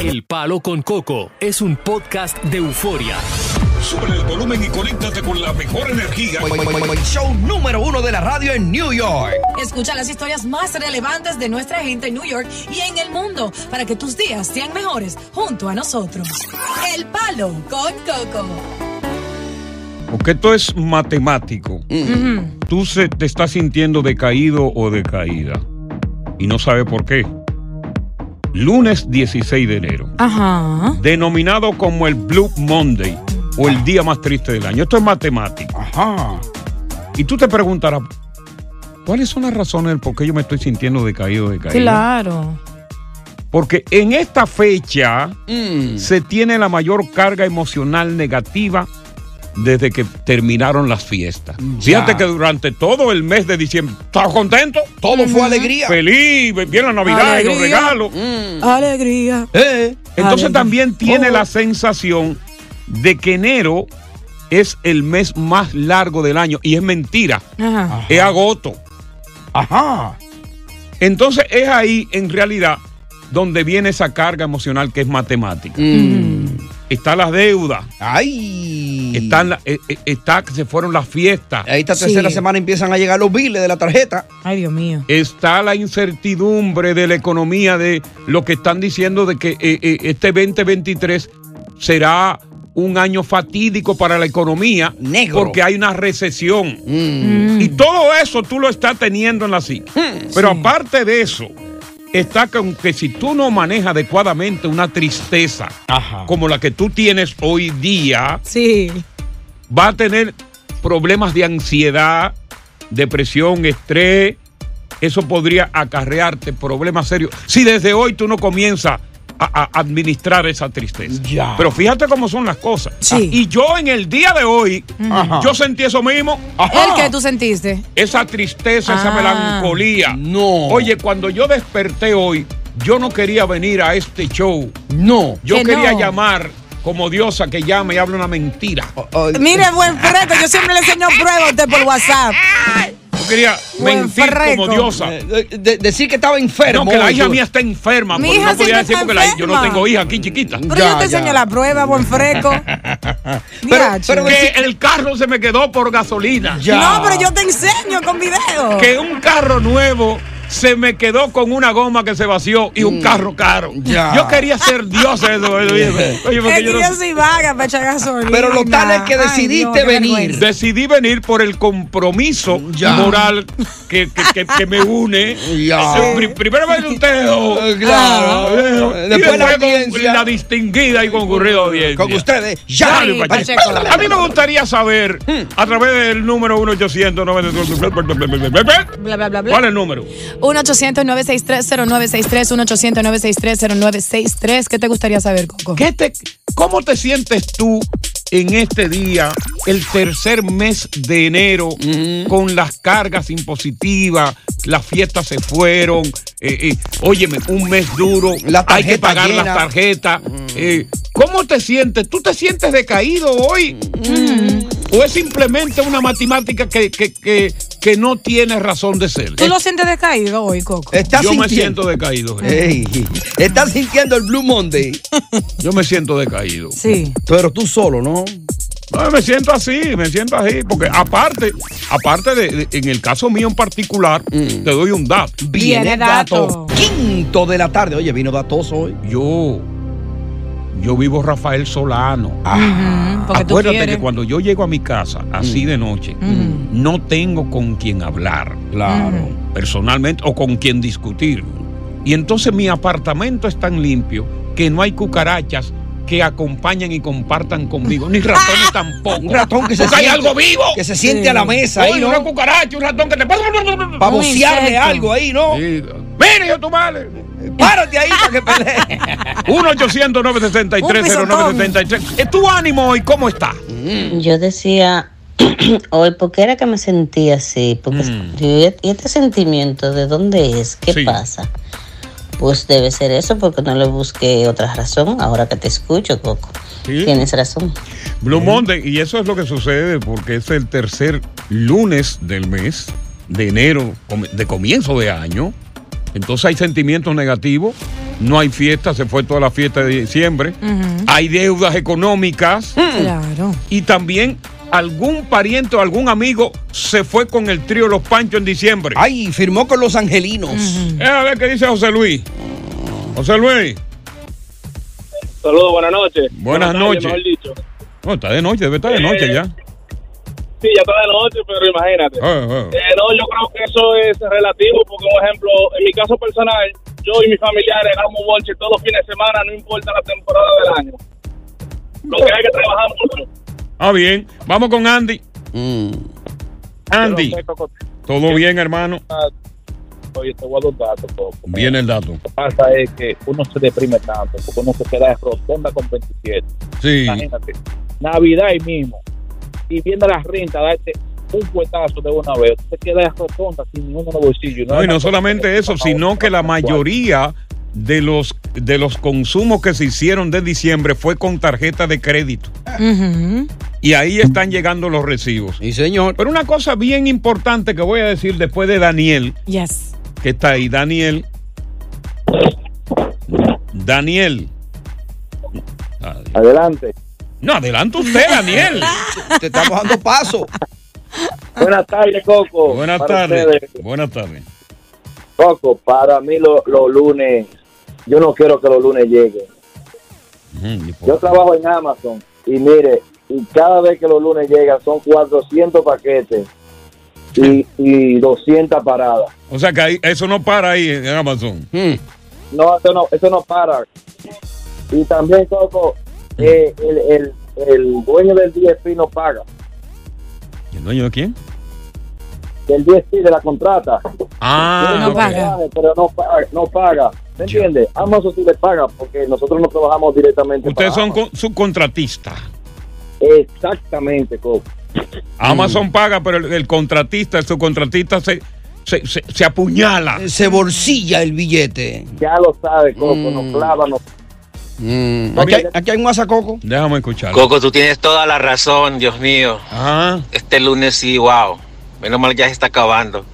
El Palo con Coco es un podcast de euforia. Sube el volumen y conéctate con la mejor energía. Show número uno de la radio en New York. Escucha las historias más relevantes de nuestra gente en New York y en el mundo para que tus días sean mejores junto a nosotros. El Palo con Coco. Porque esto es matemático. Tú se, te estás sintiendo decaído o decaída y no sabes por qué. Lunes 16 de enero, Ajá. denominado como el Blue Monday o el día más triste del año. Esto es matemático. Ajá. Y tú te preguntarás, ¿cuáles son las razones del por qué yo me estoy sintiendo decaído o decaída? Claro. Porque en esta fecha Mm. se tiene la mayor carga emocional negativa desde que terminaron las fiestas. Ya. Fíjate que durante todo el mes de diciembre, ¿estás contento? Todo fue alegría. Feliz, viene la Navidad y los regalos. Alegría. Eh. Entonces Alegría. también tiene Oh. la sensación de que enero es el mes más largo del año y es mentira, Ajá. es agosto. Ajá. Entonces es ahí en realidad donde viene esa carga emocional que es matemática. Mm. Está la deuda, Ay. están la- eh, eh, está que se fueron las fiestas, Ahí esta tercera Sí. semana empiezan a llegar los biles de la tarjeta. Ay, Dios mío. está la incertidumbre de la economía, de lo que están diciendo de que eh, eh, este 2023 será un año fatídico para la economía Negro. porque hay una recesión. Mm. Y todo eso tú lo estás teniendo en la psique. Pero Sí. aparte de eso, está con que si tú no manejas adecuadamente una tristeza Ajá. como la que tú tienes hoy día, Sí. va a tener problemas de ansiedad, depresión, estrés. Eso podría acarrearte problemas serios. Si desde hoy tú no comienzas a, a administrar esa tristeza. Ya. Pero fíjate cómo son las cosas. Sí. Y yo en el día de hoy, Ajá. yo sentí eso mismo. ¿El que tú sentiste? Esa tristeza, esa Ah. melancolía. No. Oye, cuando yo desperté hoy, yo no quería venir a este show. No. Yo Que quería no. llamar como diosa que llame y hable una mentira. Oh, Mire, buen freco, yo siempre le enseño pruebas a usted por WhatsApp. Quería mentir como diosa. eh, de- decir que estaba enfermo. No, que la hija Yo- mía está enferma. Mi hija no podía decir está porque la- yo no tengo hija aquí chiquita. Pero Ya, yo te enseño la prueba, buen freco. Diache. pero- Que el carro se me quedó por gasolina. Ya. No, pero yo te enseño con video. Que un carro nuevo se me quedó con una goma que se vació y un carro caro. Ya. Yo quería ser diosa de eso. Oye, porque yo no- vaga para echar gasolina. Pero lo tal es que Ay, decidiste Dios, venir. vergüenza. Decidí venir por el compromiso Ya. moral que, que- que- que me une. Ya. Pri- primero va el uteo. Eh, Claro. Y Después la con audiencia. la distinguida y concurrida audiencia. Con ustedes, ya. Dale, Ay, Pacheco. Pacheco. A mí me gustaría saber, a través del número 1 800 Bla, bla, bla, bla. ¿Cuál es el número? 1-800-963-0963, 1-800-963-0963. ¿Qué te gustaría saber, Coco? ¿Qué te, ¿Cómo te sientes tú en este día, el tercer mes de enero, con las cargas impositivas? Las fiestas se fueron. eh, eh, óyeme, un mes duro. La hay que pagar llena. las tarjetas. eh, ¿Cómo te sientes? ¿Tú te sientes decaído hoy? ¿O es simplemente una matemática que, que, que, que no tiene razón de ser? ¿Tú lo sientes decaído hoy, Coco? Estás Yo me siento decaído. eh. Ey, estás sintiendo el Blue Monday. Yo me siento decaído. Sí. Pero tú solo, ¿no? No, me siento así, me siento así, porque aparte, aparte de, de- en el caso mío en particular, te doy un dato. Viene dato. Quinto de la tarde. Oye, vino datoso hoy. Yo, yo vivo Rafael Solano. Ujú, porque tú Acuérdate que cuando yo llego a mi casa, así de noche, no tengo con quien hablar, Claro. personalmente, o con quien discutir. Y entonces mi apartamento es tan limpio que no hay cucarachas que acompañan y compartan conmigo, ni ratones tampoco. Un ratón que se Porque hay siente- algo vivo. Que se siente Sí. a la mesa ahí, ¿no? una cucaracha, un ratón que te pasa. Para bocearle algo ahí, ¿no? Sí. Mire, yo tu madre. Párate ahí para que pelee. 1 800 973 0973 ¿Es tu ánimo hoy? ¿Cómo está? Yo decía hoy, ¿por qué era que me sentía así? Porque yo- ¿Y este sentimiento de dónde es? ¿Qué Sí. pasa? Pues debe ser eso, porque no le busqué otra razón. Ahora que te escucho, Coco. Sí. Tienes razón. Blue Monday, y eso es lo que sucede porque es el tercer lunes del mes de enero, de comienzo de año. Entonces hay sentimientos negativos no hay fiesta, se fue toda la fiesta de diciembre. Hay deudas económicas Claro. y también algún pariente o algún amigo se fue con el trío Los Panchos en diciembre. Ay, firmó con los angelinos. Eh, a ver qué dice José Luis. José Luis, Saludos, buenas noches. Buenas noches. mejor dicho. no, está de noche, debe estar de noche Eh, ya. Sí, ya está de noche, pero imagínate. Ah, ah. Eh, no, yo creo que eso es relativo, porque, por ejemplo, en mi caso personal, yo y mis familiares damos bonche todos los fines de semana, no importa la temporada del año. Lo que hay que trabajar mucho. Ah, bien. Vamos con Andy. Mm. Andy, ¿todo bien, hermano? Oye, te voy a dar un dato. Viene el dato. Lo que pasa es que uno se deprime tanto, porque uno se queda de rotonda con 27. Sí. Imagínate, Navidad ahí mismo, y viendo las rentas, darte un puestazo de una vez, te quedas de rotonda sin ninguno en los bolsillos. No, y no solamente eso, sino que la mayoría de los, de los consumos que se hicieron de diciembre fue con tarjeta de crédito. Y ahí están llegando los recibos. Sí, señor. Pero una cosa bien importante que voy a decir después de Daniel, Yes. que está ahí, Daniel. Daniel. Adelante. No, adelante usted, Daniel. Te estamos dando paso. Buenas tardes, Coco. Buenas tardes. Buenas tardes. Coco, para mí lo- los lunes, yo no quiero que los lunes lleguen. Yo trabajo en Amazon y mire, y cada vez que los lunes llegan son 400 paquetes y, y 200 paradas. O sea que ahí- eso no para ahí en Amazon. Mm. No, eso no, eso no para. Y también, Coco, Mm. eh, el, el, el dueño del DSP no paga. ¿Y ¿El dueño de quién? Del DSP de la contrata. Ah, No paga. Pero no paga. No paga. ¿Me entiende? Amazon sí le paga porque nosotros no trabajamos directamente. Ustedes para son con- subcontratistas. Exactamente, Coco. Amazon paga, pero el, el contratista, el subcontratista se, se, se- se apuñala. Se bolsilla el billete. Ya lo sabe, Coco. Mm. Nos clava, nos Mm. Aquí, hay, aquí hay un. Déjame escuchar. Coco, tú tienes toda la razón, Dios mío. Ajá. Este lunes sí, wow. Menos mal ya se está acabando.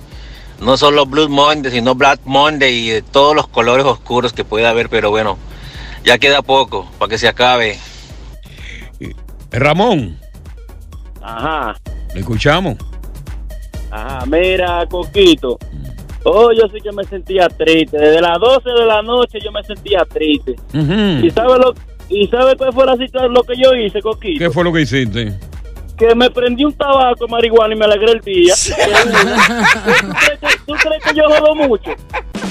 No solo Blue Monday, sino Black Monday y de todos los colores oscuros que pueda haber, pero bueno, ya queda poco para que se acabe. Ramón, Ajá. le escuchamos. Ajá, mira, Coquito. Oh, yo sí que me sentía triste. Desde las 12 de la noche yo me sentía triste. Ujú. ¿Y sabe lo y sabe cuál fue la situación lo que yo hice, Coquito? ¿Qué fue lo que hiciste? Que me prendí un tabaco de marihuana y me alegré el día. ¿Tú crees que, tú crees que yo jodo mucho?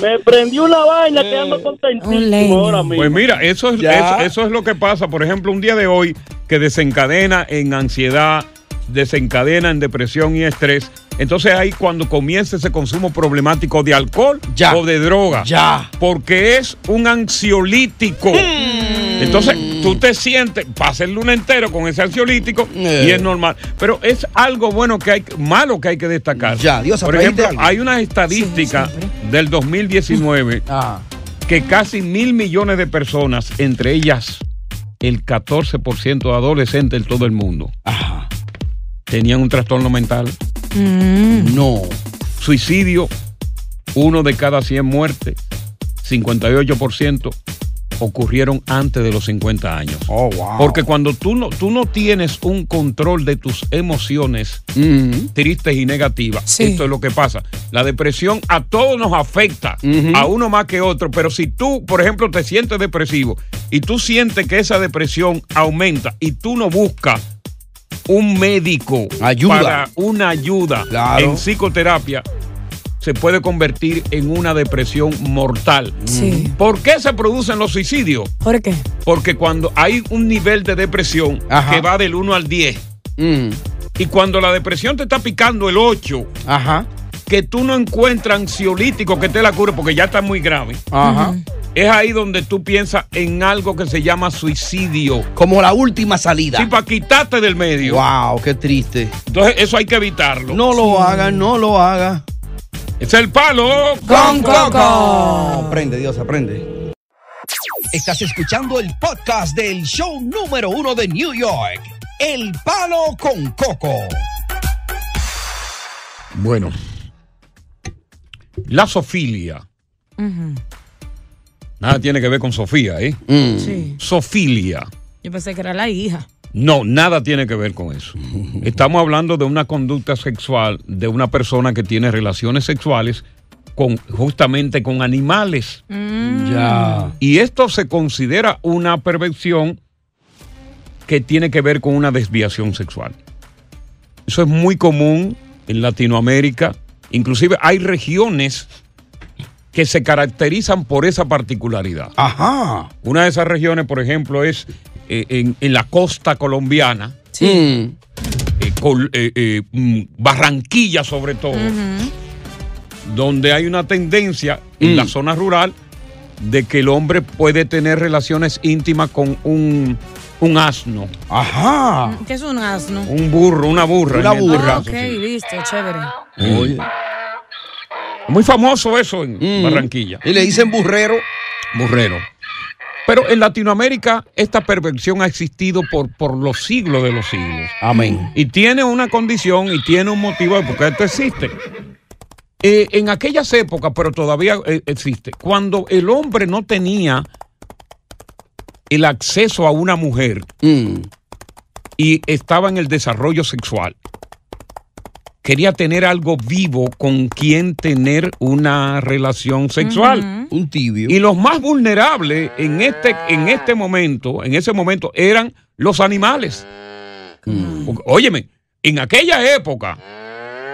Me prendí una vaina que ando Un contentísimo ahora mismo. Pues mira, eso es, eso, eso es lo que pasa. Por ejemplo, un día de hoy que desencadena en ansiedad, desencadena en depresión y estrés. Entonces ahí cuando comienza ese consumo problemático de alcohol Ya. o de droga. Ya. Porque es un ansiolítico. Entonces tú te sientes, pasa el lunes entero con ese ansiolítico Eh. y es normal. Pero es algo bueno que hay, malo que hay que destacar. Ya, Dios, Por ejemplo, algo. hay una estadística Sí, del 2019 Ah. que casi mil millones de personas, entre ellas el 14% de adolescentes en todo el mundo, tenían un trastorno mental. Mm. No. Suicidio, uno de cada 100 muertes, 58% ocurrieron antes de los 50 años. Oh, wow. Porque cuando tú no, tú no tienes un control de tus emociones Mm. tristes y negativas, Sí. esto es lo que pasa. La depresión a todos nos afecta, a uno más que otro, pero si tú, por ejemplo, te sientes depresivo y tú sientes que esa depresión aumenta y tú no buscas un médico Ayuda. para una ayuda Claro. en psicoterapia, se puede convertir en una depresión mortal. Sí. ¿Por qué se producen los suicidios? ¿Por qué? Porque cuando hay un nivel de depresión Ajá. que va del 1 al 10, Mm. y cuando la depresión te está picando el 8, Ajá. que tú no encuentras ansiolítico que te la cure porque ya está muy grave, Ajá. es ahí donde tú piensas en algo que se llama suicidio. Como la última salida. Sí, para quitarte del medio. Wow, qué triste. Entonces, eso hay que evitarlo. No lo haga, no lo haga. Es el palo Con Coco. Aprende, Dios, aprende. Estás escuchando el podcast del show número uno de New York. El palo con Coco. Bueno, la sofilia. Nada tiene que ver con Sofía, ¿eh? Mm. Sí. Sofilia. Yo pensé que era la hija. No, nada tiene que ver con eso. Estamos hablando de una conducta sexual de una persona que tiene relaciones sexuales con justamente con animales. Ya. Y esto se considera una perversión que tiene que ver con una desviación sexual. Eso es muy común en Latinoamérica. Inclusive hay regiones que se caracterizan por esa particularidad. Ajá. Una de esas regiones, por ejemplo, es en, en la costa colombiana, Sí. eh, col- eh, eh, mm, Barranquilla sobre todo, donde hay una tendencia en Mm. la zona rural de que el hombre puede tener relaciones íntimas con un, un asno, Ajá. ¿Qué es un asno? un burro, una burra. Una burra. Ah, ok, sí. listo, chévere. Oye. Muy famoso eso en Mm. Barranquilla. Y le dicen burrero. Burrero. Pero en Latinoamérica esta perversión ha existido por, por los siglos de los siglos. Amén. Y tiene una condición y tiene un motivo de por qué esto existe. Eh, en aquellas épocas, pero todavía eh, existe, cuando el hombre no tenía el acceso a una mujer Mm. y estaba en el desarrollo sexual, quería tener algo vivo con quien tener una relación sexual. Un tibio. Y los más vulnerables en este, en este momento, en ese momento, eran los animales. Porque, óyeme, en aquella época,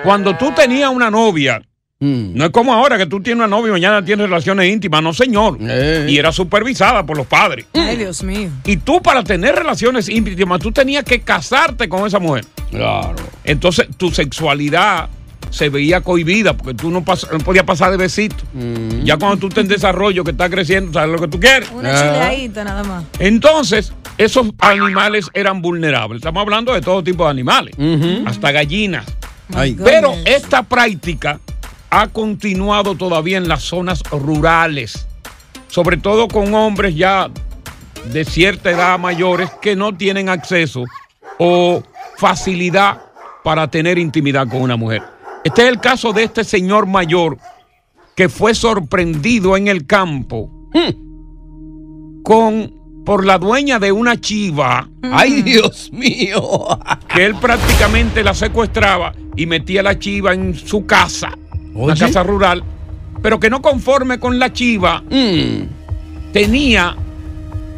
cuando tú tenías una novia, Mm. no es como ahora que tú tienes una novia y mañana tienes relaciones íntimas, no señor. Eh. Y era supervisada por los padres. Ay, Dios mío. Y tú para tener relaciones íntimas, tú tenías que casarte con esa mujer. Claro. Entonces tu sexualidad se veía cohibida porque tú no, pas- no podías pasar de besito. Mm. Ya cuando tú estás en desarrollo, que estás creciendo, sabes lo que tú quieres. Una Ah. chileadita nada más. Entonces, esos animales eran vulnerables. Estamos hablando de todo tipo de animales, hasta gallinas. Ay. Pero Goodness. esta práctica ha continuado todavía en las zonas rurales, sobre todo con hombres ya de cierta edad mayores que no tienen acceso o facilidad para tener intimidad con una mujer. Este es el caso de este señor mayor que fue sorprendido en el campo con por la dueña de una chiva Ay, Dios mío. que él prácticamente la secuestraba y metía la chiva en su casa, una Oye. casa rural, pero que no conforme con la chiva, Mm. tenía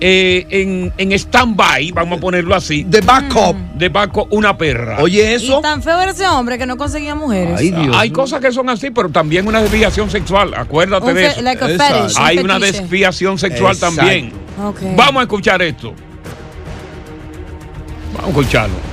eh, en, en stand-by, vamos a ponerlo así, The backup. de Baco una perra. Oye, Y eso. tan feo era ese hombre que no conseguía mujeres. Ay, Dios. Hay cosas que son así, pero también una desviación sexual, acuérdate Un de eso. like un Hay una desviación sexual Exacto. también. Ok. Vamos a escuchar esto. Vamos a escucharlo.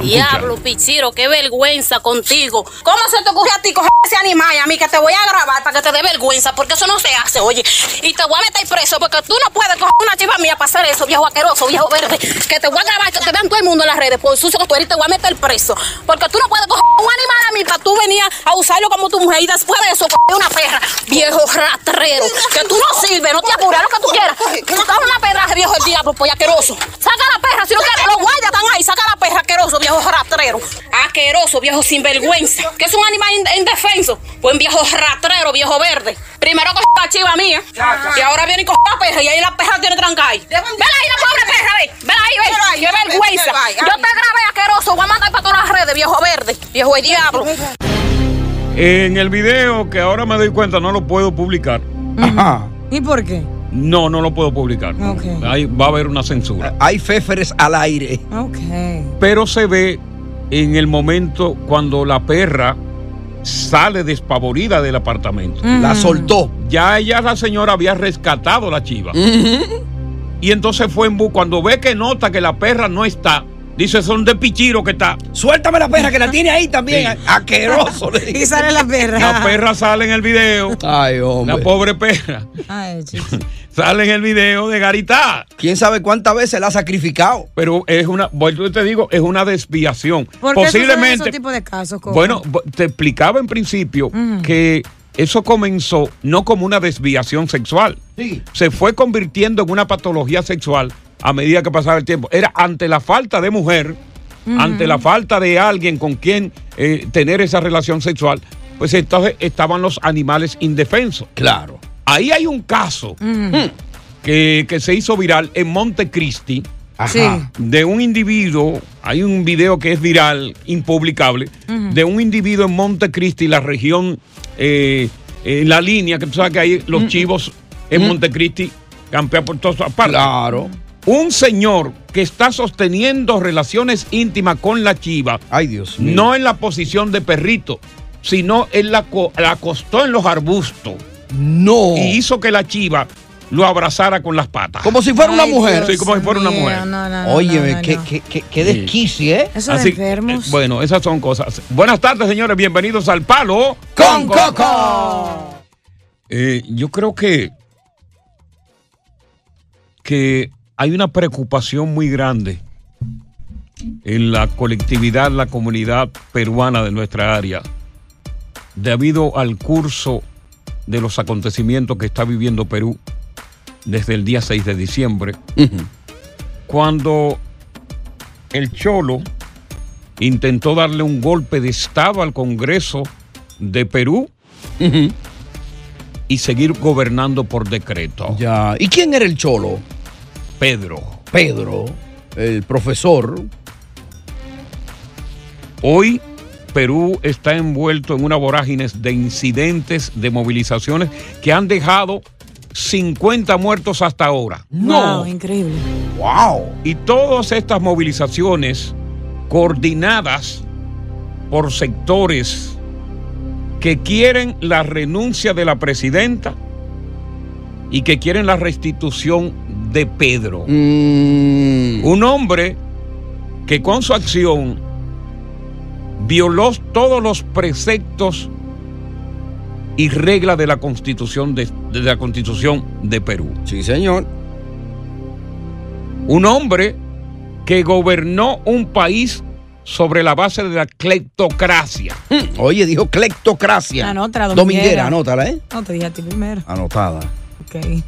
Diablo, Pichiro, qué vergüenza contigo. ¿Cómo se te ocurre a ti coger ese animal y a mí que te voy a grabar para que te dé vergüenza? Porque eso no se hace, oye. Y te voy a meter preso porque tú no puedes coger una chiva mía para hacer eso, viejo asqueroso, viejo verde. Que te voy a grabar, que te vean todo el mundo en las redes por sucio que tú eres y te voy a meter preso. Porque tú no puedes coger un animal a mí para tú venir a usarlo como tu mujer y después de eso coger una perra, viejo ratrero. Que tú no sirves, no te apures, lo que tú quieras. Dame una perra, viejo el diablo, pues asqueroso. Saca la perra, si no quieres, los guardias están ahí, saca la perra, asqueroso, viejo ratrero. Asqueroso, viejo sinvergüenza. Que es un animal ind- indefenso. Buen viejo ratrero, viejo verde. Primero cogió la chiva mía. Y ahora viene y coge la perra. Y ahí la perra tiene tranca ahí. Vela ahí la pobre perra, ve. Vela ahí, ve. Qué vergüenza. Yo te grabé, asqueroso. Voy a mandar para todas las redes, viejo verde. Viejo el diablo. En el video que ahora me doy cuenta no lo puedo publicar. Ajá. ¿Y por qué? No, no lo puedo publicar. Ahí va a haber una censura. Hay féferes al aire. Ok. Pero se ve en el momento cuando la perra sale despavorida del apartamento. La soltó. Ya ella, la señora, había rescatado la chiva. Y entonces fue en bu cuando ve que nota que la perra no está, dice son de pichiro que está. Suéltame la perra que la tiene ahí también. Sí. Aqueroso. le Y sale la perra. La perra sale en el video. Ay, La hombre. pobre perra Ay, chis. sale en el video de Garitá. ¿Quién sabe cuántas veces la ha sacrificado? Pero es una, vuelvo y te digo, es una desviación. ¿Por qué suceden Posiblemente. de casos? Bueno, te explicaba en principio que eso comenzó no como una desviación sexual. Sí. Se fue convirtiendo en una patología sexual a medida que pasaba el tiempo. Era ante la falta de mujer, ante la falta de alguien con quien eh, tener esa relación sexual, pues entonces estaban los animales indefensos. Claro. Ahí hay un caso que, que se hizo viral en Montecristi Sí. de un individuo, hay un video que es viral, impublicable, de un individuo en Montecristi, la región, eh, en la línea, que tú sabes que hay los chivos en Montecristi campean por todas partes. Claro. Un señor que está sosteniendo relaciones íntimas con la chiva, Ay, Dios mío. no en la posición de perrito, sino él la, la acostó en los arbustos No. y hizo que la chiva lo abrazara con las patas. Como si fuera una mujer. Sí, como si fuera una mujer. No, no, no, Óyeme, no, qué, no. qué, qué, qué desquicie, ¿eh? Eso de Así, enfermos. eh, bueno, esas son cosas. Buenas tardes, señores. Bienvenidos al Palo ¡Con Coco! Eh, yo creo que, que hay una preocupación muy grande en la colectividad, la comunidad peruana de nuestra área, debido al curso de los acontecimientos que está viviendo Perú desde el día 6 de diciembre, cuando el Cholo intentó darle un golpe de Estado al Congreso de Perú y seguir gobernando por decreto. Ya. ¿Y quién era el cholo? Pedro. Pedro, el profesor. Hoy Perú está envuelto en una vorágine de incidentes, de movilizaciones que han dejado 50 muertos hasta ahora. Wow, increíble. ¡Wow! Y todas estas movilizaciones coordinadas por sectores que quieren la renuncia de la presidenta y que quieren la restitución de Pedro. Mm. Un hombre que con su acción violó todos los preceptos y reglas de la constitución de, de la constitución de Perú. Sí, señor. Un hombre que gobernó un país sobre la base de la cleptocracia. Mm, Oye, dijo clectocracia. Anótala, Dominguera, dominguera. anótala, ¿eh? No te dije a ti primero. Anotada. Ok.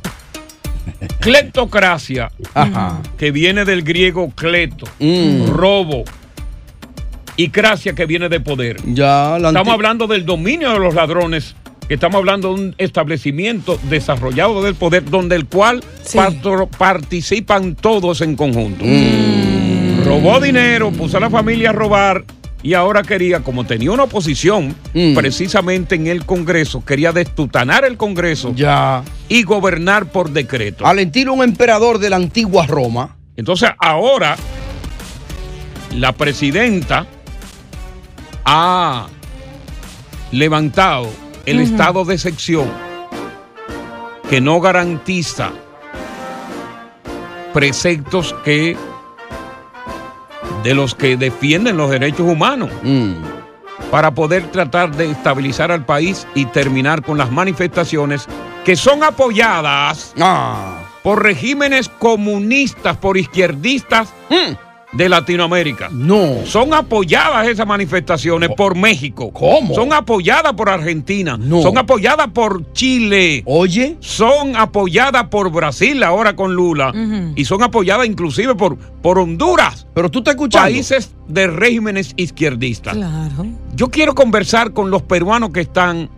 Cleptocracia, Ajá. que viene del griego cleto, Mm. robo, y cracia, que viene de poder. Ya, Estamos hablando del dominio de los ladrones, que estamos hablando de un establecimiento desarrollado del poder, donde el cual Sí. patro- participan todos en conjunto. Mm. Robó dinero, puso a la familia a robar y ahora quería, como tenía una oposición Mm. precisamente en el Congreso, quería destutanar el Congreso Ya. Y gobernar por decreto. Al estilo un emperador de la antigua Roma. Entonces ahora la presidenta ha levantado el estado de sección que no garantiza preceptos que de los que defienden los derechos humanos Mm. para poder tratar de estabilizar al país y terminar con las manifestaciones que son apoyadas Ah. por regímenes comunistas, por izquierdistas Mm. de Latinoamérica. No. Son apoyadas esas manifestaciones por México. ¿Cómo? Son apoyadas por Argentina. No. Son apoyadas por Chile. Oye. Son apoyadas por Brasil ahora con Lula. Y son apoyadas inclusive por, por Honduras. Pero tú estás escuchando. Países de regímenes izquierdistas. Claro. Yo quiero conversar con los peruanos que están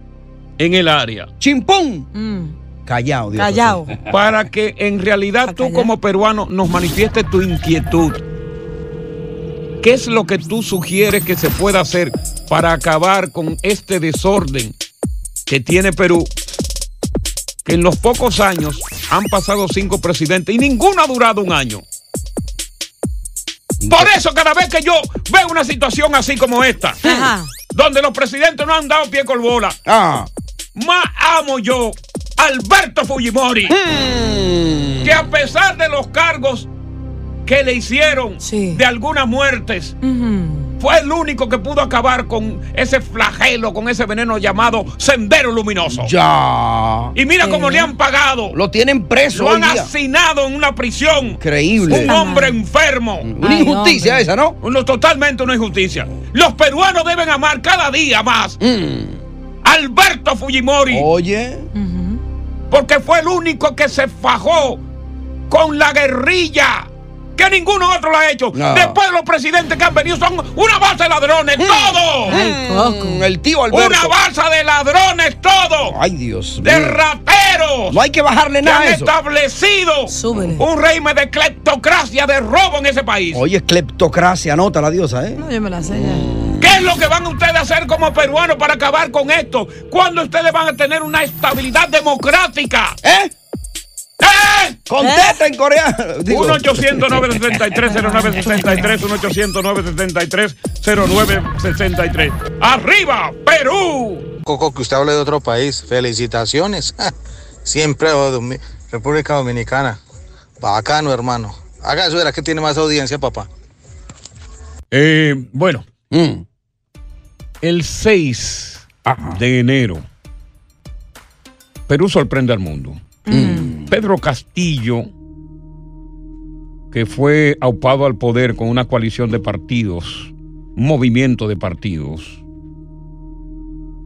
en el área. Chimpón. Mm. Callao, Dios. Callao. para que en realidad tú como peruano nos manifiestes tu inquietud. ¿Qué es lo que tú sugieres que se pueda hacer para acabar con este desorden que tiene Perú? Que en los pocos años han pasado cinco presidentes y ninguno ha durado un año. Por eso cada vez que yo veo una situación así como esta, Ajá. donde los presidentes no han dado pie con bola, Ah. Más amo yo Alberto Fujimori Mm. que a pesar de los cargos que le hicieron Sí. de algunas muertes, fue el único que pudo acabar con ese flagelo, con ese veneno llamado sendero luminoso. Ya. Y mira cómo le han pagado. Lo tienen preso Lo han día. hacinado en una prisión. Increíble. Un hombre enfermo. Una Ay, injusticia hombre. esa, ¿no? Uno, totalmente una injusticia. Los peruanos deben amar cada día más Mm. Alberto Fujimori. Oye. Porque fue el único que se fajó con la guerrilla que ninguno otro lo ha hecho. No. Después los presidentes que han venido son una base de ladrones, todos. Mm, el tío Alberto. Una base de ladrones, todos. Ay, Dios mío. De rateros. No hay que bajarle que nada han a eso. establecido un régimen de cleptocracia, de robo en ese país. Oye, cleptocracia, anota la diosa, ¿eh? No, yo me la sé ya. ¿Qué es lo que van ustedes a hacer como peruanos para acabar con esto? ¿Cuándo ustedes van a tener una estabilidad democrática? ¿Eh? ¿Eh? Contesta en coreano. Digo. 1-800-963-0963, 1-800-963-0963. ¡Arriba, Perú! Coco, que usted hable de otro país. Felicitaciones. Siempre a Domi- República Dominicana. Bacano, hermano. Haga eso, verá que tiene más audiencia, papá. Eh, bueno, el 6 de enero, Perú sorprende al mundo. Pedro Castillo, que fue aupado al poder con una coalición de partidos, un movimiento de partidos,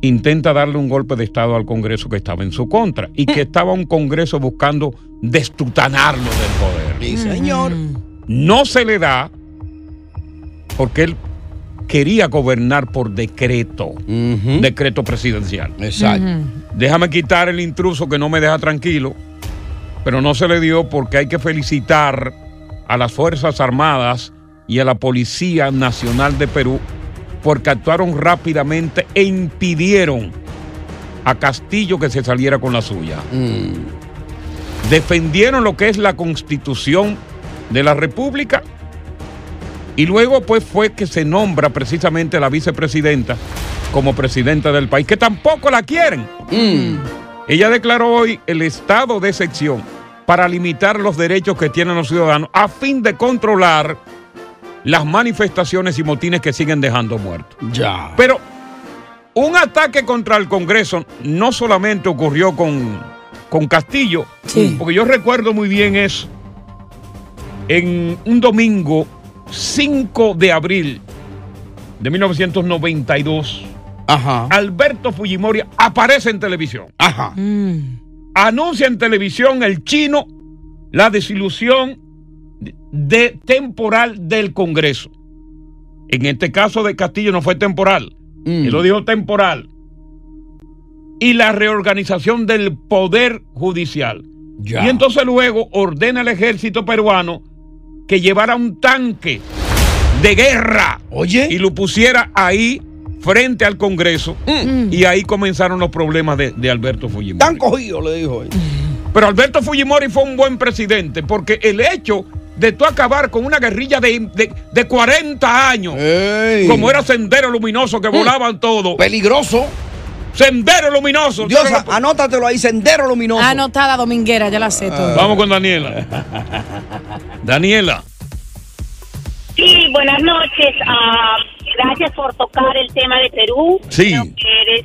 intenta darle un golpe de Estado al Congreso que estaba en su contra y que estaba un Congreso buscando destutanarlo del poder. Sí, señor. No se le da porque él quería gobernar por decreto, decreto presidencial. Exacto. Déjame quitar el intruso que no me deja tranquilo, pero no se le dio porque hay que felicitar a las Fuerzas Armadas y a la Policía Nacional de Perú porque actuaron rápidamente e impidieron a Castillo que se saliera con la suya. Defendieron lo que es la constitución de la República y luego pues fue que se nombra precisamente la vicepresidenta como presidenta del país, que tampoco la quieren. Ella declaró hoy el estado de excepción para limitar los derechos que tienen los ciudadanos a fin de controlar las manifestaciones y motines que siguen dejando muertos. Ya. Pero un ataque contra el Congreso no solamente ocurrió con, con Castillo, porque yo recuerdo muy bien eso. En un domingo 5 de abril de 1992, Alberto Fujimori aparece en televisión. Ajá. Anuncia en televisión el chino la desilusión de temporal del Congreso. En este caso de Castillo no fue temporal. Él lo dijo temporal. Y la reorganización del poder judicial. Ya. Y entonces luego ordena al ejército peruano que llevara un tanque de guerra. Oye. Y lo pusiera ahí frente al Congreso. Y ahí comenzaron los problemas de, de Alberto Fujimori. Tan cogido, le dijo él. Pero Alberto Fujimori fue un buen presidente porque el hecho de tú acabar con una guerrilla de, de- de 40 años, como era Sendero Luminoso, que volaban todo. Peligroso. Sendero Luminoso. Diosa, anótatelo ahí, Sendero Luminoso. Anotada dominguera, ya la sé todo. Vamos con Daniela. Daniela. Sí, buenas noches. Ah, gracias por tocar el tema de Perú. Sí. Eres,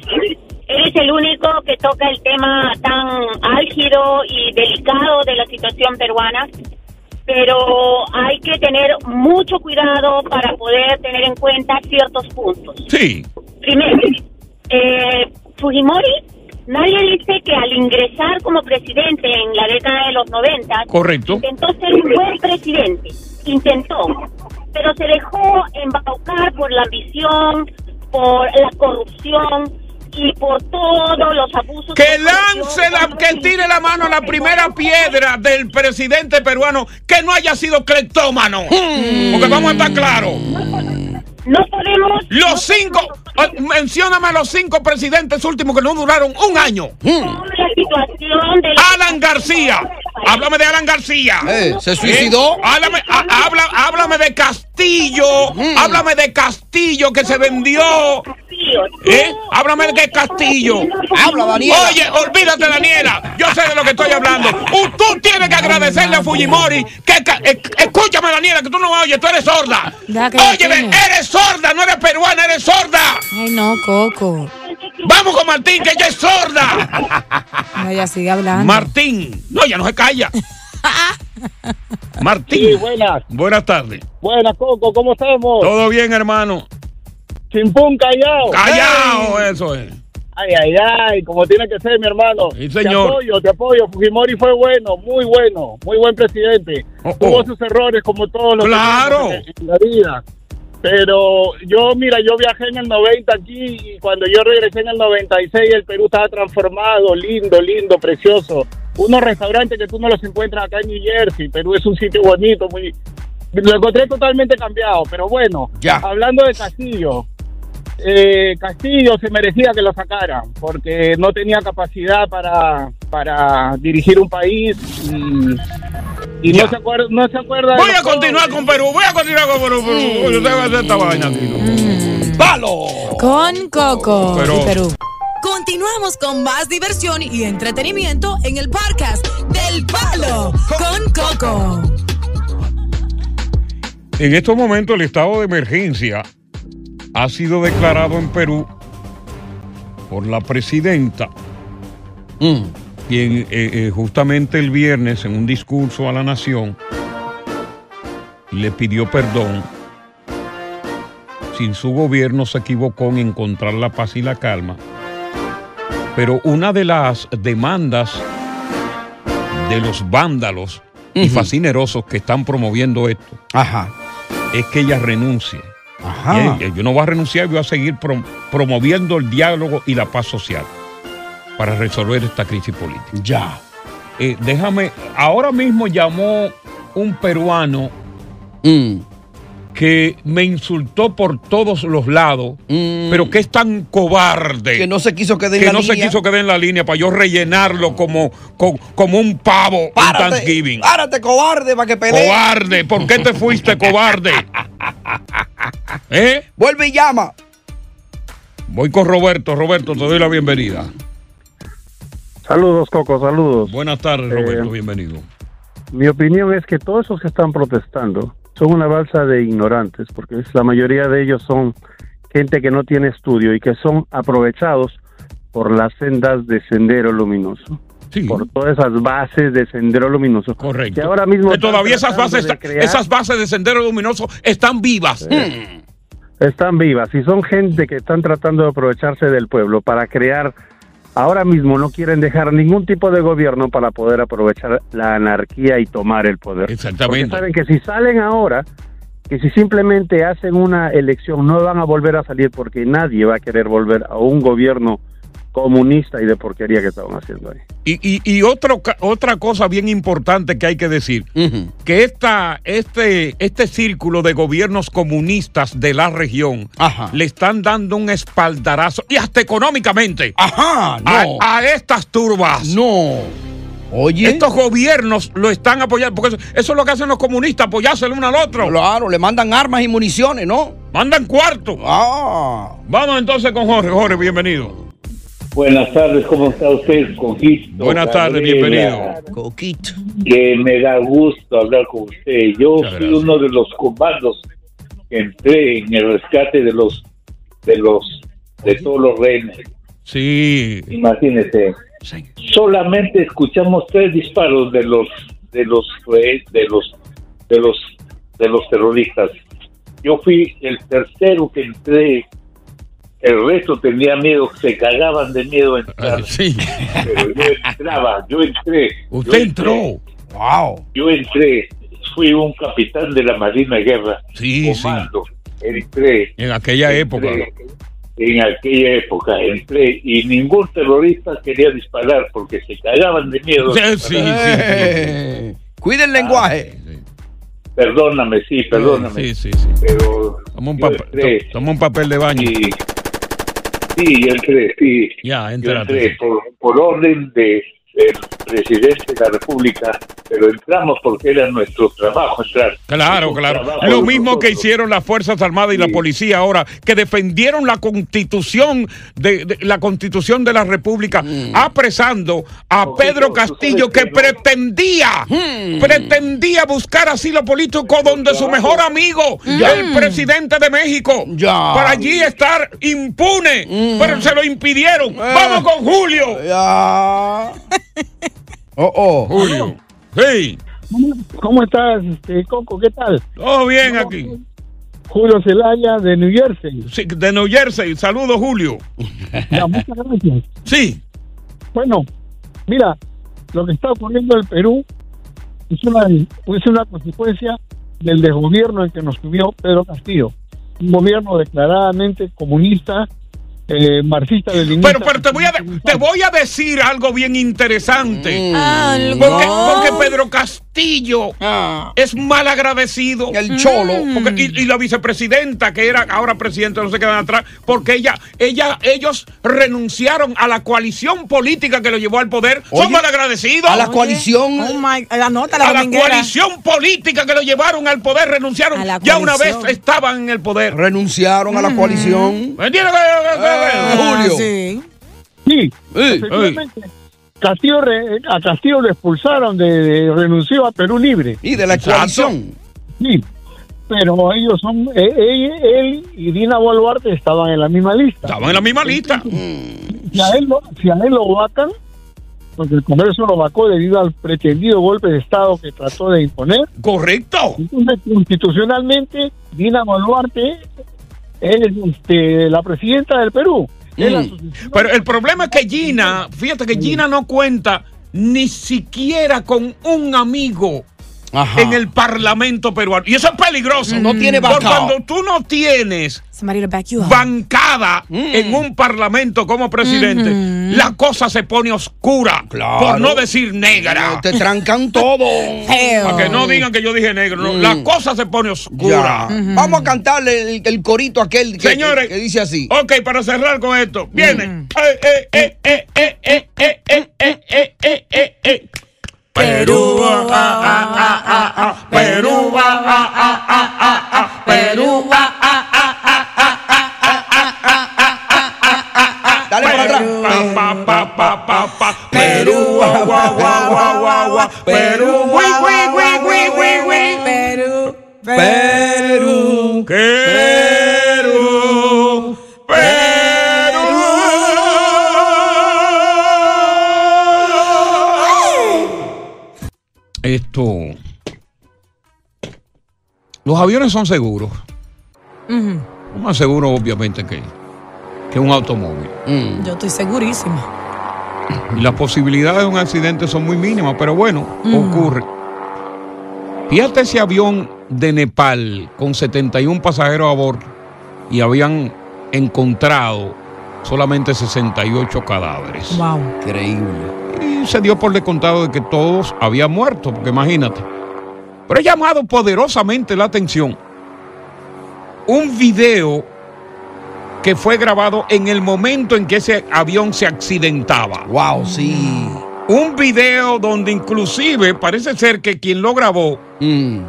eres el único que toca el tema tan álgido y delicado de la situación peruana. Pero hay que tener mucho cuidado para poder tener en cuenta ciertos puntos. Sí. Primero, eh, Fujimori, nadie dice que al ingresar como presidente en la década de los 90, Correcto. intentó ser un buen presidente, intentó, pero se dejó embaucar por la ambición, por la corrupción y por todos los abusos. Que lance la, que tire la mano a la primera piedra del presidente peruano que no haya sido cleptómano. Porque vamos a estar claros. No podemos. Los cinco, eh, mencióname los cinco presidentes últimos que no duraron un año. La situación de Alan García. Háblame de Alan García. Eh, ¿se suicidó? Eh, Háblame, habla- háblame de Castillo. Háblame de Castillo que se vendió. ¿Eh? Háblame de Castillo. Habla, Daniela. Oye, olvídate, Daniela. Yo sé de lo que estoy hablando. Tú tienes que agradecerle a Fujimori. Que, eh, escúchame, Daniela, que tú no me oyes, tú eres sorda. Óyeme, eres sorda, no eres peruana, eres sorda. Ay, no, Coco. Vamos con Martín, que ella es sorda. No, ella sigue hablando. Martín. No, ya no se calla. Martín. Sí, buenas. Buenas tardes. Buenas, Coco, ¿cómo estamos? Todo bien, hermano. Chimpún callado. Callao, eso es. Ay, ay, ay, como tiene que ser, mi hermano. Sí, señor. Te apoyo, te apoyo. Fujimori fue bueno, muy bueno, muy buen presidente. Oh, Tuvo oh. sus errores como todos los Claro. en la vida. Pero yo, mira, yo viajé en el 90 aquí y cuando yo regresé en el 96 el Perú estaba transformado, lindo, lindo, precioso. Unos restaurantes que tú no los encuentras acá en New Jersey. Perú es un sitio bonito, muy... Lo encontré totalmente cambiado, pero bueno, Ya. hablando de Castillo, eh, Castillo se merecía que lo sacaran porque no tenía capacidad para, para dirigir un país y, no se acuerda no se acuerda de Voy a continuar jóvenes. con Perú, voy a continuar con Perú. Perú. Usted va a hacer esta vaina ¿no? ¡Palo! Con Coco y Perú. Continuamos con más diversión y entretenimiento en el podcast del Palo con Coco. En estos momentos el estado de emergencia ha sido declarado en Perú por la presidenta, Mm. quien eh, eh, justamente el viernes en un discurso a la nación le pidió perdón. Sin su gobierno se equivocó en encontrar la paz y la calma. Pero una de las demandas de los vándalos y fascinerosos que están promoviendo esto Ajá. es que ella renuncie. Ajá. Y, yo no voy a renunciar, voy a seguir prom- promoviendo el diálogo y la paz social para resolver esta crisis política. Ya. Eh, déjame, ahora mismo llamó un peruano Mm. Que me insultó por todos los lados, pero que es tan cobarde. Mm. Que no se quiso quedar en que la no se línea. quiso quedar en la línea para yo rellenarlo como, como, como un pavo en Thanksgiving. párate, cobarde, para que pelee. Cobarde, ¿por qué te fuiste cobarde? ¿Eh? Vuelve y llama. Voy con Roberto. Roberto, te doy la bienvenida. Saludos, Coco, saludos. Buenas tardes, Eh, Roberto, bienvenido. Mi opinión es que todos esos que están protestando son una balsa de ignorantes, porque es- la mayoría de ellos son gente que no tiene estudio y que son aprovechados por las sendas de Sendero Luminoso. Por todas esas bases de Sendero Luminoso. Correcto. Que ahora mismo Que todavía esas bases, crear- esas bases de Sendero Luminoso están vivas. están vivas y son gente que están tratando de aprovecharse del pueblo para crear ahora mismo no quieren dejar ningún tipo de gobierno para poder aprovechar la anarquía y tomar el poder. Exactamente. Porque saben que si salen ahora, que si simplemente hacen una elección no van a volver a salir porque nadie va a querer volver a un gobierno comunista y de porquería que estaban haciendo ahí. Y, y, y otro, otra cosa bien importante que hay que decir, que esta, este, este círculo de gobiernos comunistas de la región le están dando un espaldarazo, y hasta económicamente, Ajá, no. a, a estas turbas. No. Oye. Estos gobiernos lo están apoyando, porque eso, eso es lo que hacen los comunistas, apoyarse el uno al otro. Claro, le mandan armas y municiones, ¿no? Mandan cuarto. Ah. Vamos entonces con Jorge. Jorge, bienvenido. Buenas tardes, ¿cómo está usted, Coquito? Buenas tardes, bienvenido. Coquito. Que me da gusto hablar con usted. Yo Muchas fui gracias. uno de los comandos que entré en el rescate de los, de los, de todos los rehenes. Sí. Imagínese. Solamente escuchamos tres disparos de los, de los, re- de los, de los, de los terroristas. Yo fui el tercero que entré. El resto tenía miedo, se cagaban de miedo a entrar. Sí. Pero yo entraba, yo entré. Usted yo entró. Wow. Yo entré, fui un capitán de la Marina de Guerra. Sí, comando, Entré. En aquella época. En aquella época entré y ningún terrorista quería disparar porque se cagaban de miedo. Sí, sí, sí. Eh, Cuida el lenguaje. Perdóname, sí, perdóname. Sí, sí, sí. Pero Toma un, papel, entré. toma un papel de baño. Sí, sí, yo entré, sí. Ya, Yo entrate. entré por, por orden de, del presidente de la República, pero entramos porque era nuestro trabajo entrar. Claro, claro. Lo mismo que hicieron las Fuerzas Armadas y la policía ahora, que defendieron la constitución de, de- la constitución de la República, apresando a Pedro Castillo que pretendía, pretendía buscar asilo político donde su mejor amigo, el presidente de México, para allí estar impune, pero se lo impidieron. Vamos con Julio. Ya. Oh, oh. Julio. Sí. ¿Cómo estás, este, Coco? ¿Qué tal? Todo bien aquí. Julio Zelaya de New Jersey. Sí, de New Jersey. Saludos, Julio. Ya, muchas gracias. Sí. Bueno, mira, lo que está ocurriendo en el Perú es una, es una consecuencia del desgobierno en que nos subió Pedro Castillo. Un gobierno declaradamente comunista, eh, marxista, leninista. Pero, pero te voy a te voy a decir algo bien interesante. Algo. Porque, porque Pedro Castillo es mal agradecido. El cholo. Porque- y, y la vicepresidenta, que era ahora presidenta, no se quedan atrás, porque ella, ella, ellos renunciaron a la coalición política que lo llevó al poder. Oye, Son mal agradecidos. a la coalición. Oh my, anota la a la coalición política que lo llevaron al poder, renunciaron. A la Ya una vez estaban en el poder. Renunciaron a la coalición. ¿Me entiendes? Ah, Julio. Sí. Sí, efectivamente. Castillo re- a Castillo lo expulsaron de, de- renunció a Perú Libre. Y de la coalición. Sí, pero ellos son, eh, él, él y Dina Boluarte estaban en la misma lista. Estaban en la misma lista. Si a él lo, si a él lo vacan, porque el Congreso lo vacó debido al pretendido golpe de Estado que trató de imponer. Correcto. Entonces, constitucionalmente, Dina Boluarte es este, la presidenta del Perú. Mm. Pero el problema es que Gina, fíjate que Gina no cuenta ni siquiera con un amigo en el Parlamento peruano. Y eso es peligroso. No tiene Porque bacao. cuando tú no tienes bancada en un parlamento como presidente, la cosa se pone oscura. Por no decir negra. Te trancan todo. Para que no digan que yo dije negro. no, Mm. La cosa se pone oscura. Vamos a cantarle el, el corito aquel que, Señores, que dice así. Ok, para cerrar con esto. Viene. Eh, eh, eh, eh, eh, eh, eh, eh, eh, eh, eh, eh, eh. Perú, ah, ah, ah, ah, ah, Perú, ah, ah, ah, ah, ah, ah, Perú, ah, ah, ah, ah, ah, Dale para atrás. Pa, pa, pa, pa, pa, pa. Perú, guau, guau, guau, guau, guau, guau. Perú, gui, gui, gui, gui, gui, gui. Perú. Perú. Perú, Esto. Los aviones son seguros. Ujú. Más seguros, obviamente, que, que un automóvil. Yo estoy segurísima. Y las posibilidades de un accidente son muy mínimas, pero bueno, Mm. ocurre. Fíjate ese avión de Nepal con 71 pasajeros a bordo y habían encontrado solamente 68 cadáveres. Wow. Increíble. Y se dio por descontado de que todos habían muerto, porque imagínate. Pero ha llamado poderosamente la atención un video que fue grabado en el momento en que ese avión se accidentaba. Wow, sí. Un video donde inclusive parece ser que quien lo grabó Mm.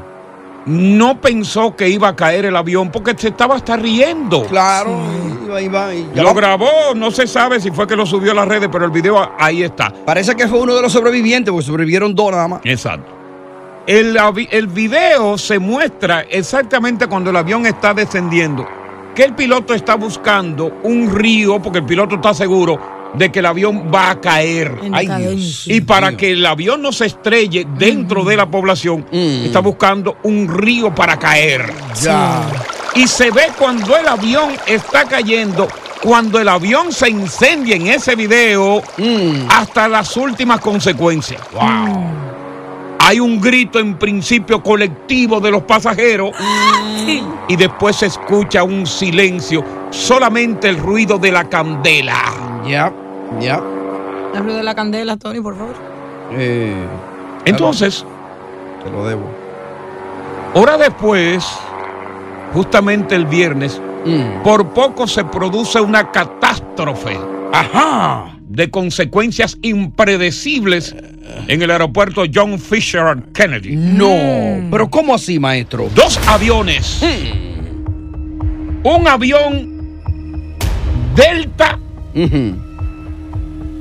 No pensó que iba a caer el avión porque se estaba hasta riendo. Claro, iba, iba, y Lo va- grabó, no se sabe si fue que lo subió a las redes, pero el video ahí está. Parece que fue uno de los sobrevivientes, porque sobrevivieron dos nada más. Exacto. El, el video se muestra exactamente cuando el avión está descendiendo, que el piloto está buscando un río, porque el piloto está seguro de que el avión va a caer. Ay. Y para que el avión no se estrelle dentro de la población, Mm. está buscando un río para caer. Ya. Y se ve cuando el avión está cayendo, cuando el avión se incendia en ese video, Mm. hasta las últimas consecuencias. Hay un grito en principio colectivo de los pasajeros y después se escucha un silencio, solamente el ruido de la candela. Ya, de la candela, Tony, por favor. Eh, Entonces, te lo debo. hora después, justamente el viernes, Mm. por poco se produce una catástrofe. Ajá. de consecuencias impredecibles en el aeropuerto John Fisher Kennedy. No. Pero ¿cómo así, maestro? Dos aviones. Un avión Delta Ujú.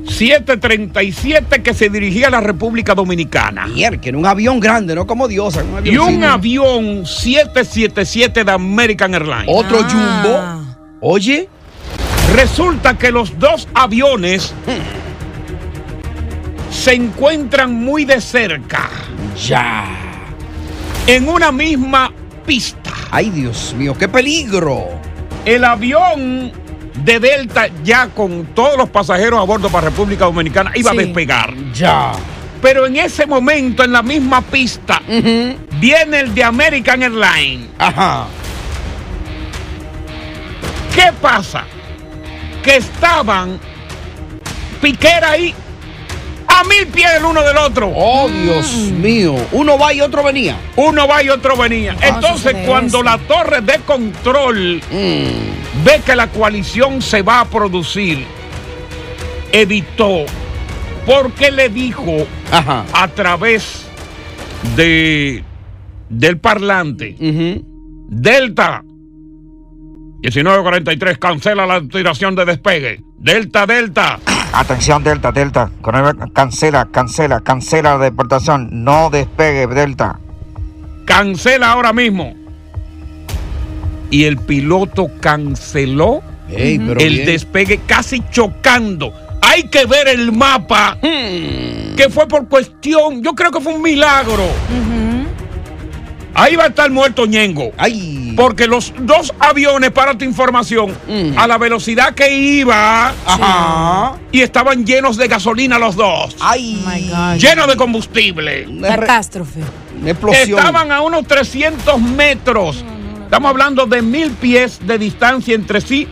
737 que se dirigía a la República Dominicana. Mierda, un avión grande, no como Diosa. Un Y un avión 777 de American Airlines. Otro Ah. jumbo. Oye. Resulta que los dos aviones se encuentran muy de cerca. Ya. En una misma pista. Ay, Dios mío, qué peligro. El avión de Delta, ya con todos los pasajeros a bordo para República Dominicana, iba Sí. a despegar. Ya. Pero en ese momento, en la misma pista, viene el de American Airlines. Ajá. ¿Qué pasa? Que estaban Piquera ahí a mil pies el uno del otro. Oh, Dios mío. Uno va y otro venía. Uno va y otro venía. Entonces, sucede cuando eso? la torre de control ve que la coalición se va a producir, evitó, porque le dijo a través de del parlante, Delta 1943, cancela la tiración de despegue. Delta, Delta. Atención, Delta, Delta. Cancela, cancela, cancela la deportación. No despegue, Delta. Cancela ahora mismo. Y el piloto canceló el bien. despegue casi chocando. Hay que ver el mapa. Hmm. Que fue por cuestión. Yo creo que fue un milagro. Ahí va a estar muerto Ñengo. Porque los dos aviones, para tu información, a la velocidad que iba, Ajá. y estaban llenos de gasolina los dos. Llenos de combustible. Catástrofe. explosión. Estaban a unos 300 metros. Estamos hablando de mil pies de distancia entre sí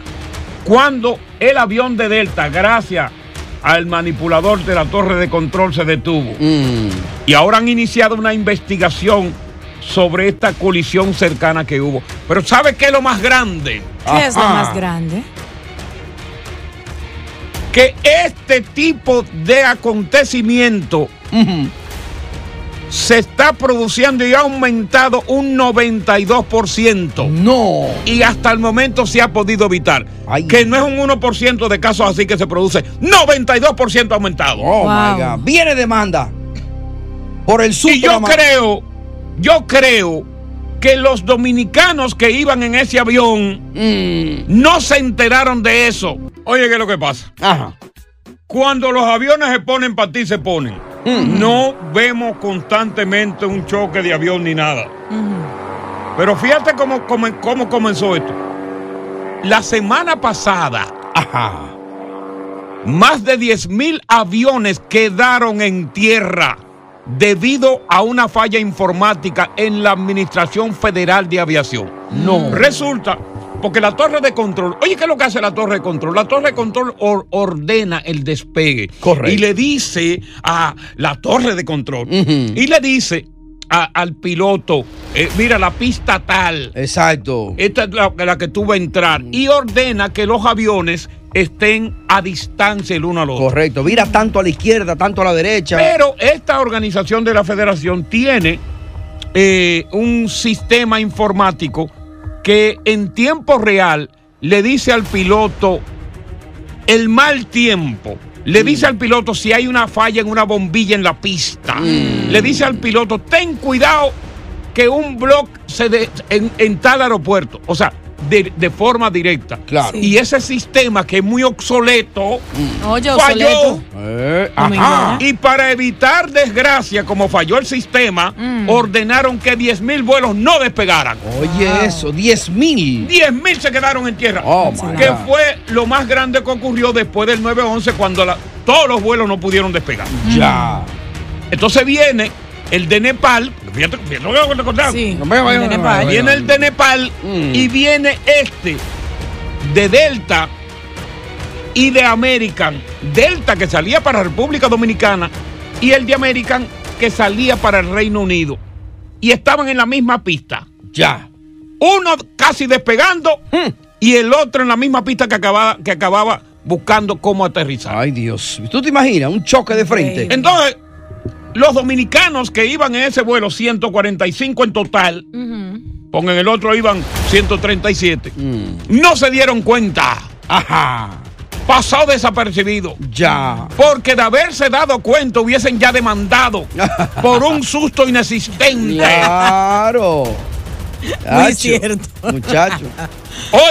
cuando el avión de Delta, gracias al manipulador de la torre de control, se detuvo. Y ahora han iniciado una investigación sobre esta colisión cercana que hubo. Pero ¿sabe qué es lo más grande? ¿Qué es lo más grande? que este tipo de acontecimiento se está produciendo y ha aumentado un 92%. No. Y hasta el momento se ha podido evitar. Que no es un 1% de casos así que se produce. 92% aumentado. Oh, my God. Viene demanda. Por el Y yo creo, yo creo que los dominicanos que iban en ese avión Mm. no se enteraron de eso. Oye, ¿qué es lo que pasa? Cuando los aviones se ponen para ti, se ponen. No vemos constantemente un choque de avión ni nada. Pero fíjate cómo, cómo, cómo comenzó esto. La semana pasada, más de 10 mil aviones quedaron en tierra debido a una falla informática en la Administración Federal de Aviación. No. Resulta, porque la torre de control, oye, ¿qué es lo que hace la torre de control? La torre de control or- ordena el despegue. Correcto. Y le dice a la torre de control, y le dice a- al piloto, eh, mira, la pista tal. Exacto. Esta es la, la que tú vas a entrar. Y ordena que los aviones estén a distancia el uno al otro. Correcto. Vira tanto a la izquierda, tanto a la derecha. Pero esta organización de la federación tiene eh, un sistema informático que en tiempo real le dice al piloto el mal tiempo. Le dice al piloto si hay una falla en una bombilla en la pista. Le dice al piloto, ten cuidado que un blog se de, en, en tal aeropuerto. O sea, de, de forma directa. Claro. Y ese sistema que es muy obsoleto, Oye, falló. obsoleto. Eh, Ajá. Y para evitar desgracia, como falló el sistema, ordenaron que 10 mil vuelos no despegaran. Oye, eso, 10 mil. 10 mil se quedaron en tierra. Oh, my que God. fue lo más grande que ocurrió después del 9-11 cuando la- todos los vuelos no pudieron despegar. Ya. Entonces viene el de Nepal. Fíjate, fíjate lo que voy a contar. Sí, No, el de Nepal. Viene el de Nepal Mm. y viene este de Delta y de American. Delta que salía para República Dominicana y el de American que salía para el Reino Unido. Y estaban en la misma pista. Ya. Uno casi despegando y el otro en la misma pista que acababa, que acababa buscando cómo aterrizar. Ay, Dios. ¿Tú te imaginas? Un choque de frente. Entonces, los dominicanos que iban en ese vuelo, 145 en total, porque en el otro iban 137, no se dieron cuenta. Ajá. Pasó desapercibido. Ya. Porque de haberse dado cuenta hubiesen ya demandado por un susto inexistente. Claro. Muy cierto. Muchacho.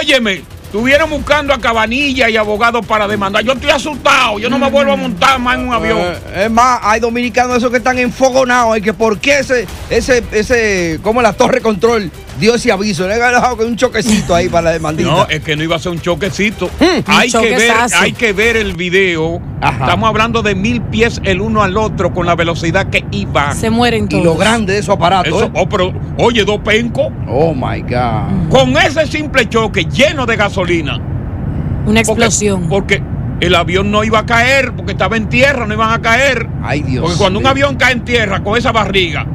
Óyeme, estuvieron buscando a Cabanilla y abogados para demandar. Yo estoy asustado, yo no me vuelvo a montar más en un avión. Eh, es más, hay dominicanos esos que están enfogonados y que por qué ese, ese, ese, como la torre control dio ese aviso. Le había dejado con un choquecito ahí para la demandita. No, es que no iba a ser un choquecito. un hay, que ver, hay que ver el video. Estamos hablando de mil pies el uno al otro con la velocidad que iba. Se mueren Y lo grande de esos aparatos. Eso, ¿eh? oh, pero, oye, dos pencos. Oh my God. Con ese simple choque lleno de gasolina. Una explosión. Porque, el avión no iba a caer, porque estaba en tierra, no iban a caer. Ay, Dios. Porque cuando un avión cae en tierra con esa barriga,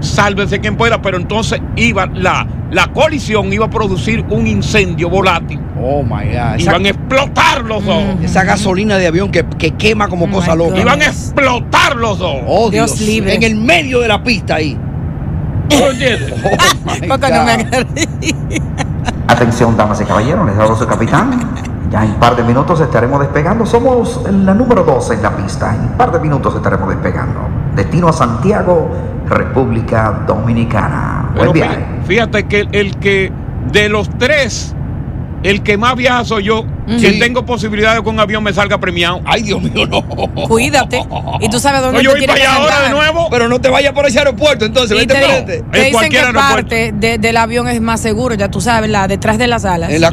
sálvese quien pueda, pero entonces iba la, la colisión iba a producir un incendio volátil. Oh my God. Esa- Iban a explotar los dos. Esa gasolina de avión que, que quema como cosa loca. Iban a explotar los dos. Oh, Dios, En el medio de la pista ahí. Me agarres. Atención, damas y caballeros, les hablo su capitán. Ya en un par de minutos estaremos despegando. Somos la número 2 en la pista. En un par de minutos estaremos despegando. Destino a Santiago, República Dominicana. Pero Buen viaje. fí- fíjate que el, el que de los tres, el que más viaja soy yo, que tengo posibilidad de que un avión me salga premiado. Ay, Dios mío, no. Cuídate. Y tú sabes dónde Oye, yo te voy para que allá ahora de nuevo. Pero no te vayas por ese aeropuerto, entonces, Y vete te, por di- este. te dicen que parte de- del avión es más seguro, ya tú sabes, la detrás de las alas. Detrás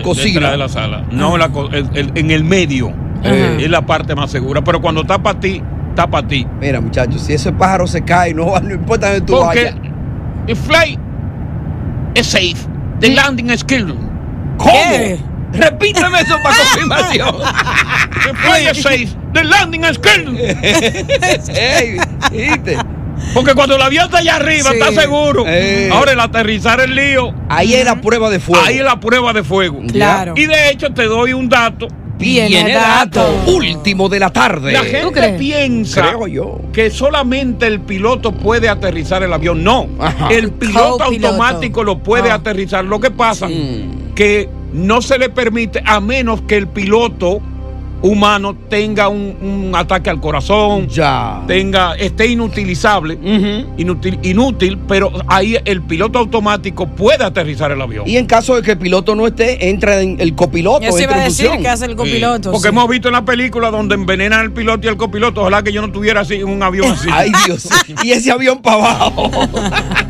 de la sala. No, la co- el- el- en el medio. Ajá. Es la parte más segura. Pero cuando está para ti, está para ti. Mira, muchachos, si ese pájaro se cae, no, no importa dónde tú Porque vayas. el flight es safe. The landing is killed. ¿Cómo? Repíteme eso para confirmación. The flight is safe. The landing is killed. Ey, ¿viste? Porque cuando el avión está allá arriba, Sí. está seguro. Eh. Ahora el aterrizar el lío. Ahí es la prueba de fuego. Ahí es la prueba de fuego. Claro. Y de hecho te doy un dato. Viene dato. Último de la tarde. La gente piensa Creo yo. que solamente el piloto puede aterrizar el avión. No, el piloto automático lo puede aterrizar. Lo que pasa que no se le permite a menos que el piloto humano tenga un, un ataque al corazón, ya. tenga esté inutilizable, inútil, inútil, pero ahí el piloto automático puede aterrizar el avión. Y en caso de que el piloto no esté, entra en el copiloto. Eso iba a decir que hace el copiloto. Porque sí. hemos visto en la película donde envenenan al piloto y al copiloto. Ojalá que yo no tuviera así un avión así. Ay, Dios. y ese avión para abajo.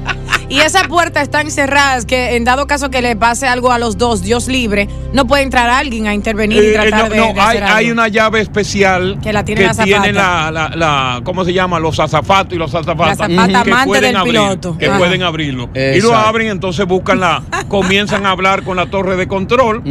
Y esas puertas están cerradas que en dado caso que le pase algo a los dos, Dios libre, no puede entrar alguien a intervenir y Eh, tratar no, de, no, de hay, hacer hay algo. una llave especial Que la tiene la azafata. tiene la, la, la- ¿cómo se llama? Los azafatos y los azafatas. La que amante pueden del abrir, piloto. Que Ajá. pueden abrirlo. Y lo abren, entonces buscan la, comienzan a hablar con la torre de control.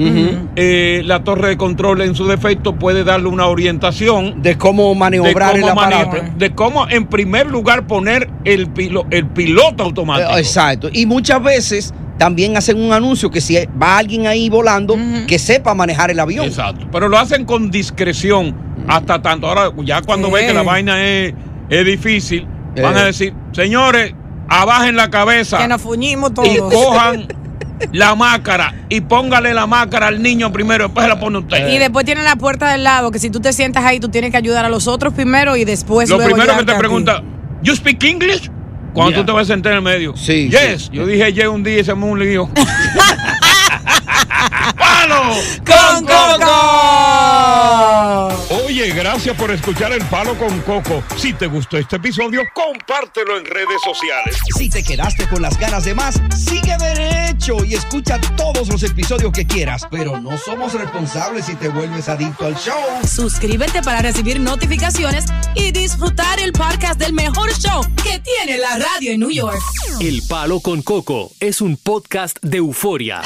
Eh, la torre de control en su defecto puede darle una orientación de cómo maniobrar de el cómo aparato. mani- de cómo en primer lugar poner el, pilo- el piloto automático. Eh, Exacto. Y muchas veces también hacen un anuncio que si va alguien ahí volando, que sepa manejar el avión. Exacto. Pero lo hacen con discreción hasta tanto. Ahora, ya cuando ven que la Eh. vaina es, es difícil, van Eh. a decir, señores, abajen la cabeza Que nos fuñimos todos. y cojan la máscara y póngale la máscara al niño primero, después se la pone usted. Y después tiene la puerta del lado, que si tú te sientas ahí, tú tienes que ayudar a los otros primero y después Lo luego primero que te pregunta, ¿You speak English? Cuando Yeah. tú te vas a sentar en el medio. Sí, Yes. Yo dije yes un día y se me un lío. ¡Palo! ¡Con Oye, gracias por escuchar El Palo con Coco. Si te gustó este episodio, compártelo en redes sociales. Si te quedaste con las ganas de más, sigue derecho y escucha todos los episodios que quieras. Pero no somos responsables si te vuelves adicto al show. Suscríbete para recibir notificaciones y disfrutar el podcast del mejor show que tiene la radio en New York. El Palo con Coco es un podcast de euforia.